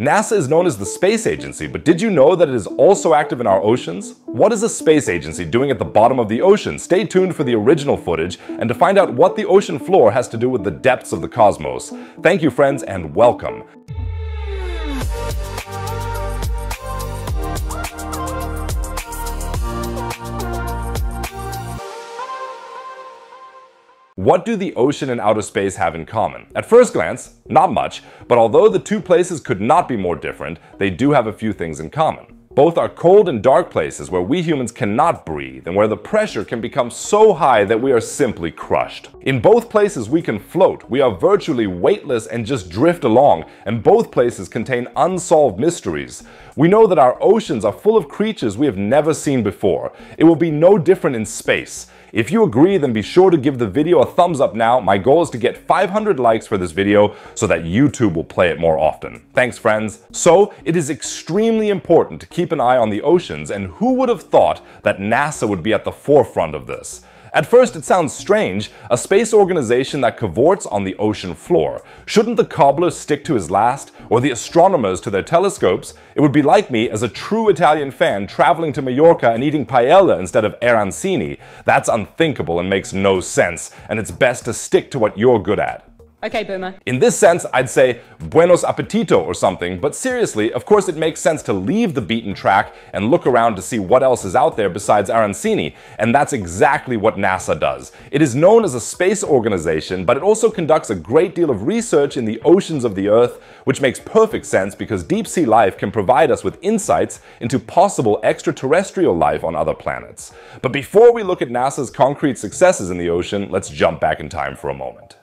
NASA is known as the space agency, but did you know that it is also active in our oceans? What is a space agency doing at the bottom of the ocean? Stay tuned for the original footage and to find out what the ocean floor has to do with the depths of the cosmos. Thank you friends and welcome. What do the ocean and outer space have in common? At first glance, not much, but although the two places could not be more different, they do have a few things in common. Both are cold and dark places where we humans cannot breathe and where the pressure can become so high that we are simply crushed. In both places we can float, we are virtually weightless and just drift along, and both places contain unsolved mysteries. We know that our oceans are full of creatures we have never seen before. It will be no different in space. If you agree, then be sure to give the video a thumbs up now. My goal is to get 500 likes for this video so that YouTube will play it more often. Thanks friends. So, it is extremely important to keep an eye on the oceans and who would have thought that NASA would be at the forefront of this? At first it sounds strange, a space organization that cavorts on the ocean floor. Shouldn't the cobbler stick to his last, or the astronomers to their telescopes? It would be like me as a true Italian fan traveling to Mallorca and eating paella instead of arancini. That's unthinkable and makes no sense, and it's best to stick to what you're good at. Okay, Boomer. In this sense, I'd say buenos appetito or something, but seriously, of course it makes sense to leave the beaten track and look around to see what else is out there besides Arancini, and that's exactly what NASA does. It is known as a space organization, but it also conducts a great deal of research in the oceans of the Earth, which makes perfect sense because deep sea life can provide us with insights into possible extraterrestrial life on other planets. But before we look at NASA's concrete successes in the ocean, let's jump back in time for a moment.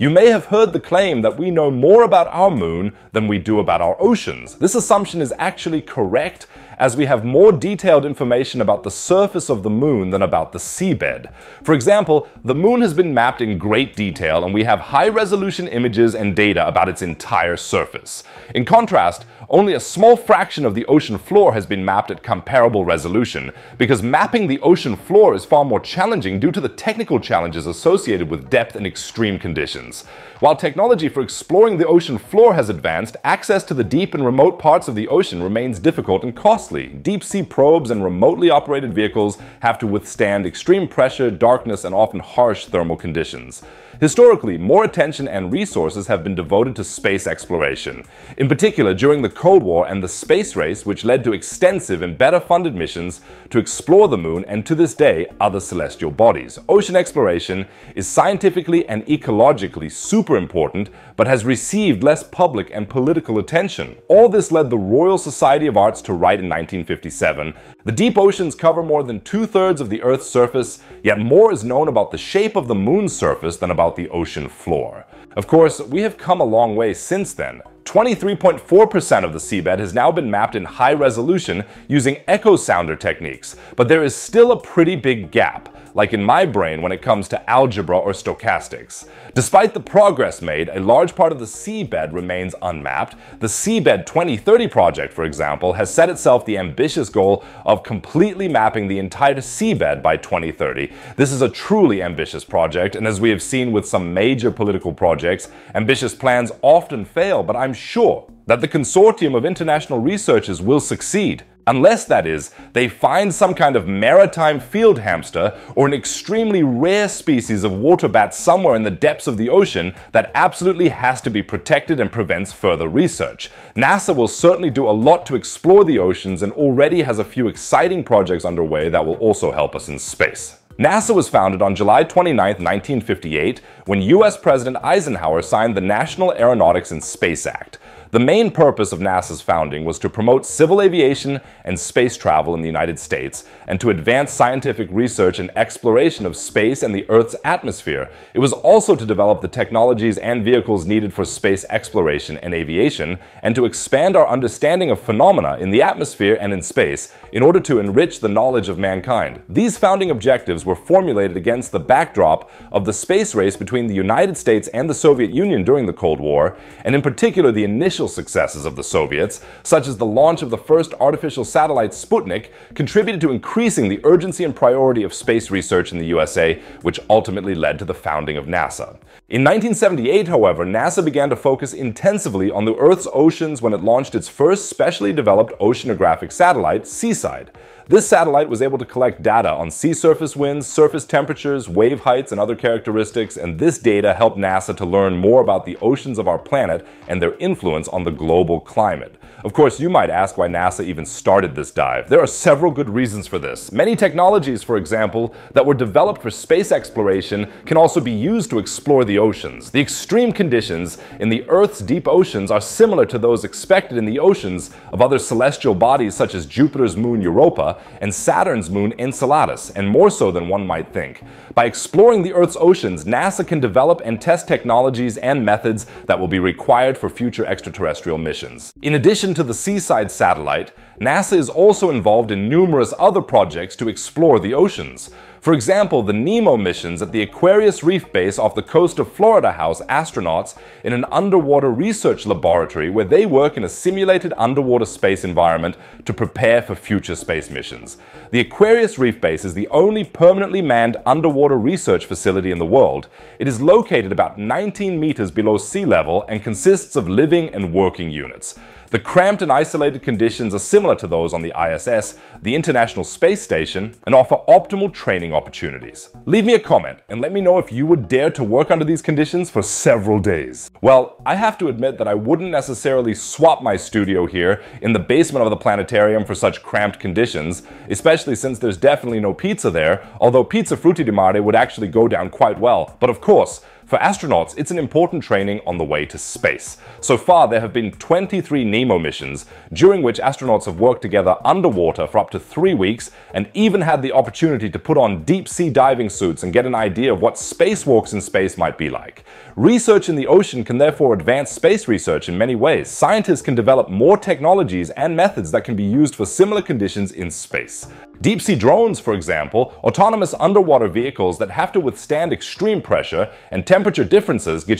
You may have heard the claim that we know more about our moon than we do about our oceans. This assumption is actually correct as we have more detailed information about the surface of the moon than about the seabed. For example, the moon has been mapped in great detail and we have high resolution images and data about its entire surface. In contrast, only a small fraction of the ocean floor has been mapped at comparable resolution, because mapping the ocean floor is far more challenging due to the technical challenges associated with depth and extreme conditions. While technology for exploring the ocean floor has advanced, access to the deep and remote parts of the ocean remains difficult and costly. Deep sea probes and remotely operated vehicles have to withstand extreme pressure, darkness, and often harsh thermal conditions. Historically, more attention and resources have been devoted to space exploration, in particular during the Cold War and the space race, which led to extensive and better funded missions to explore the moon and to this day other celestial bodies. Ocean exploration is scientifically and ecologically super important, but has received less public and political attention. All this led the Royal Society of Arts to write in 1957 The deep oceans cover more than two thirds of the Earth's surface, yet more is known about the shape of the moon's surface than about the ocean floor. Of course, we have come a long way since then. 23.4% of the seabed has now been mapped in high resolution using echo sounder techniques, but there is still a pretty big gap like in my brain when it comes to algebra or stochastics. Despite the progress made, a large part of the seabed remains unmapped. The Seabed 2030 project, for example, has set itself the ambitious goal of completely mapping the entire seabed by 2030. This is a truly ambitious project, and as we have seen with some major political projects, ambitious plans often fail, but I'm sure that the consortium of international researchers will succeed. Unless, that is, they find some kind of maritime field hamster or an extremely rare species of water bat somewhere in the depths of the ocean that absolutely has to be protected and prevents further research. NASA will certainly do a lot to explore the oceans and already has a few exciting projects underway that will also help us in space. NASA was founded on July 29, 1958, when US President Eisenhower signed the National Aeronautics and Space Act. The main purpose of NASA's founding was to promote civil aviation and space travel in the United States and to advance scientific research and exploration of space and the Earth's atmosphere. It was also to develop the technologies and vehicles needed for space exploration and aviation and to expand our understanding of phenomena in the atmosphere and in space in order to enrich the knowledge of mankind. These founding objectives were formulated against the backdrop of the space race between the United States and the Soviet Union during the Cold War, and in particular the initial initial successes of the Soviets, such as the launch of the first artificial satellite Sputnik, contributed to increasing the urgency and priority of space research in the USA, which ultimately led to the founding of NASA. In 1978, however, NASA began to focus intensively on the Earth's oceans when it launched its first specially developed oceanographic satellite, Seasat. This satellite was able to collect data on sea surface winds, surface temperatures, wave heights, and other characteristics, and this data helped NASA to learn more about the oceans of our planet and their influence on the global climate. Of course, you might ask why NASA even started this dive. There are several good reasons for this. Many technologies, for example, that were developed for space exploration can also be used to explore the oceans. The extreme conditions in the Earth's deep oceans are similar to those expected in the oceans of other celestial bodies such as Jupiter's moon Europa and Saturn's moon Enceladus, and more so than one might think. By exploring the Earth's oceans, NASA can develop and test technologies and methods that will be required for future extraterrestrial missions. In addition to the Seasat satellite, NASA is also involved in numerous other projects to explore the oceans. For example, the NEEMO missions at the Aquarius Reef Base off the coast of Florida house astronauts in an underwater research laboratory where they work in a simulated underwater space environment to prepare for future space missions. The Aquarius Reef Base is the only permanently manned underwater research facility in the world. It is located about 19 meters below sea level and consists of living and working units. The cramped and isolated conditions are similar to those on the ISS, the International Space Station, and offer optimal training opportunities. Leave me a comment and let me know if you would dare to work under these conditions for several days. Well, I have to admit that I wouldn't necessarily swap my studio here in the basement of the planetarium for such cramped conditions, especially since there's definitely no pizza there, although pizza frutti di mare would actually go down quite well. But of course, for astronauts, it's an important training on the way to space. So far, there have been 23 NEEMO missions, during which astronauts have worked together underwater for up to three weeks and even had the opportunity to put on deep sea diving suits and get an idea of what spacewalks in space might be like. Research in the ocean can therefore advance space research in many ways. Scientists can develop more technologies and methods that can be used for similar conditions in space. Deep sea drones, for example, autonomous underwater vehicles that have to withstand extreme pressure and temperature differences, can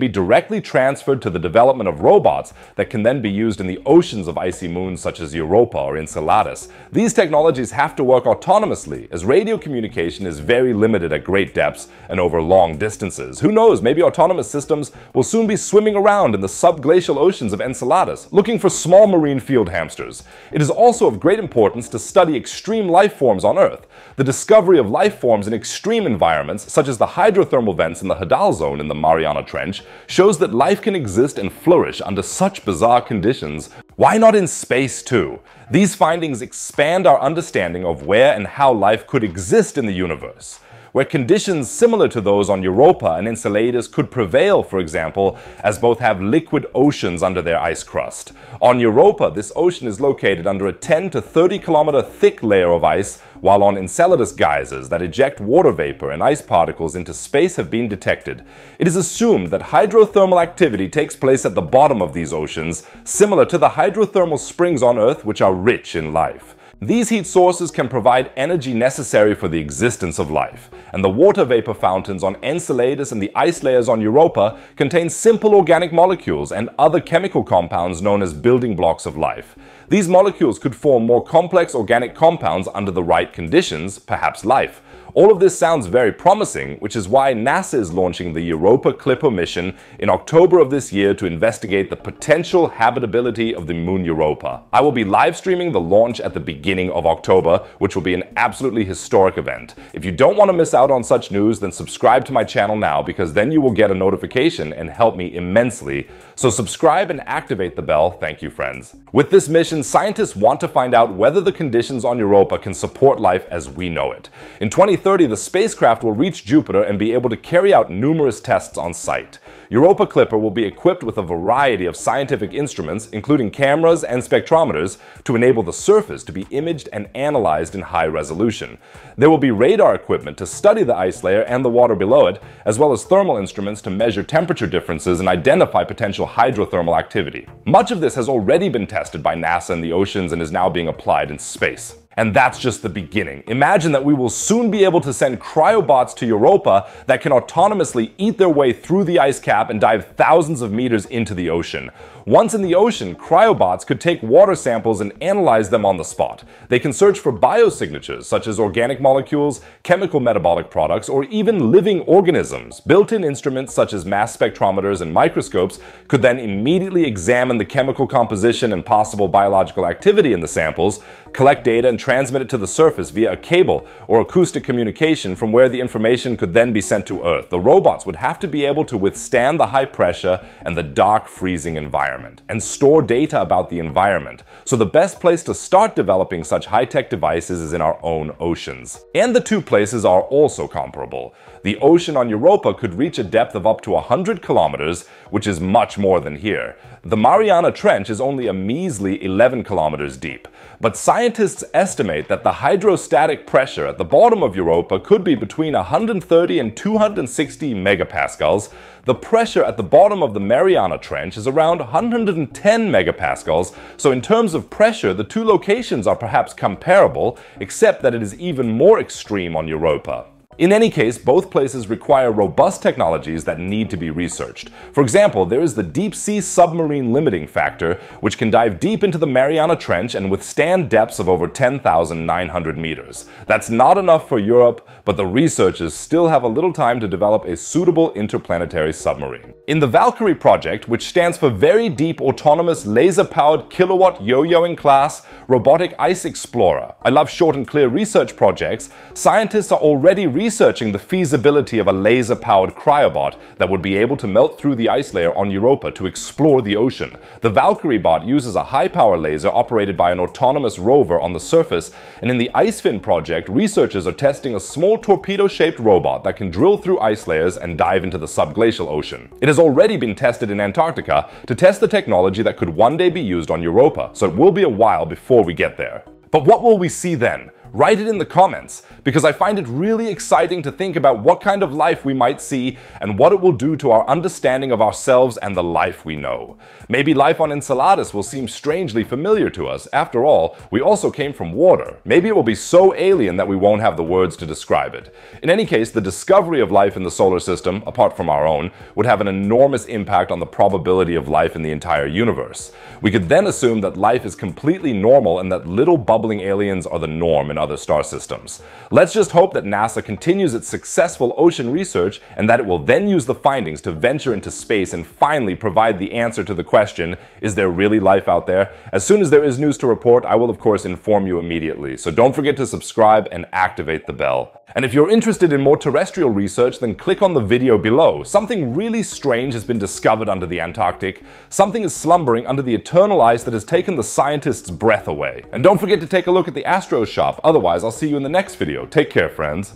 be directly transferred to the development of robots that can then be used in the oceans of icy moons such as Europa or Enceladus. These technologies have to work autonomously, as radio communication is very limited at great depths and over long distances. Who knows, maybe autonomous systems will soon be swimming around in the subglacial oceans of Enceladus, looking for small marine field hamsters. It is also of great importance to study extreme life forms on Earth. The discovery of life forms in extreme environments, such as the hydrothermal vents in the Hadal Zone in the Mariana Trench, shows that life can exist and flourish under such bizarre conditions. Why not in space too? These findings expand our understanding of where and how life could exist in the universe where conditions similar to those on Europa and Enceladus could prevail, for example, as both have liquid oceans under their ice crust. On Europa, this ocean is located under a 10 to 30 kilometer thick layer of ice, while on Enceladus geysers that eject water vapor and ice particles into space have been detected. It is assumed that hydrothermal activity takes place at the bottom of these oceans, similar to the hydrothermal springs on Earth which are rich in life. These heat sources can provide energy necessary for the existence of life, and the water vapor fountains on Enceladus and the ice layers on Europa contain simple organic molecules and other chemical compounds known as building blocks of life. These molecules could form more complex organic compounds under the right conditions, perhaps life. All of this sounds very promising, which is why NASA is launching the Europa Clipper mission in October of this year to investigate the potential habitability of the moon Europa. I will be live streaming the launch at the beginning of October, which will be an absolutely historic event. If you don't want to miss out on such news, then subscribe to my channel now because then you will get a notification and help me immensely. So subscribe and activate the bell. Thank you, friends. With this mission, scientists want to find out whether the conditions on Europa can support life as we know it. In 20 2030, the spacecraft will reach Jupiter and be able to carry out numerous tests on site. Europa Clipper will be equipped with a variety of scientific instruments, including cameras and spectrometers, to enable the surface to be imaged and analyzed in high resolution. There will be radar equipment to study the ice layer and the water below it, as well as thermal instruments to measure temperature differences and identify potential hydrothermal activity. Much of this has already been tested by NASA in the oceans and is now being applied in space. And that's just the beginning. Imagine that we will soon be able to send cryobots to Europa that can autonomously eat their way through the ice cap and dive thousands of meters into the ocean. Once in the ocean, cryobots could take water samples and analyze them on the spot. They can search for biosignatures, such as organic molecules, chemical metabolic products, or even living organisms. Built-in instruments such as mass spectrometers and microscopes could then immediately examine the chemical composition and possible biological activity in the samples, collect data and transmit it to the surface via a cable or acoustic communication from where the information could then be sent to Earth. The robots would have to be able to withstand the high pressure and the dark freezing environment and store data about the environment. So the best place to start developing such high-tech devices is in our own oceans. And the two places are also comparable. The ocean on Europa could reach a depth of up to 100 kilometers, which is much more than here. The Mariana Trench is only a measly 11 kilometers deep, but scientists estimate that the hydrostatic pressure at the bottom of Europa could be between 130 and 260 megapascals. The pressure at the bottom of the Mariana Trench is around 110 megapascals, so in terms of pressure, the two locations are perhaps comparable, except that it is even more extreme on Europa. In any case, both places require robust technologies that need to be researched. For example, there is the Deep Sea Submarine Limiting Factor, which can dive deep into the Mariana Trench and withstand depths of over 10,900 meters. That's not enough for Europe, but the researchers still have a little time to develop a suitable interplanetary submarine. In the Valkyrie project, which stands for Very Deep Autonomous Laser-Powered Kilowatt Yo-Yoing Class Robotic Ice Explorer, I love short and clear research projects, scientists are already researching the feasibility of a laser-powered cryobot that would be able to melt through the ice layer on Europa to explore the ocean. The Valkyrie bot uses a high-power laser operated by an autonomous rover on the surface, and in the IceFin project, researchers are testing a small torpedo-shaped robot that can drill through ice layers and dive into the subglacial ocean. It has already been tested in Antarctica to test the technology that could one day be used on Europa, so it will be a while before we get there. But what will we see then? Write it in the comments, because I find it really exciting to think about what kind of life we might see and what it will do to our understanding of ourselves and the life we know. Maybe life on Enceladus will seem strangely familiar to us. After all, we also came from water. Maybe it will be so alien that we won't have the words to describe it. In any case, the discovery of life in the solar system, apart from our own, would have an enormous impact on the probability of life in the entire universe. We could then assume that life is completely normal and that little bubbling aliens are the norm in other star systems. Let's just hope that NASA continues its successful ocean research and that it will then use the findings to venture into space and finally provide the answer to the question, is there really life out there? As soon as there is news to report, I will of course inform you immediately. So don't forget to subscribe and activate the bell. And if you're interested in more terrestrial research, then click on the video below. Something really strange has been discovered under the Antarctic. Something is slumbering under the eternal ice that has taken the scientists' breath away. And don't forget to take a look at the Astro Shop. Otherwise, I'll see you in the next video. Take care, friends.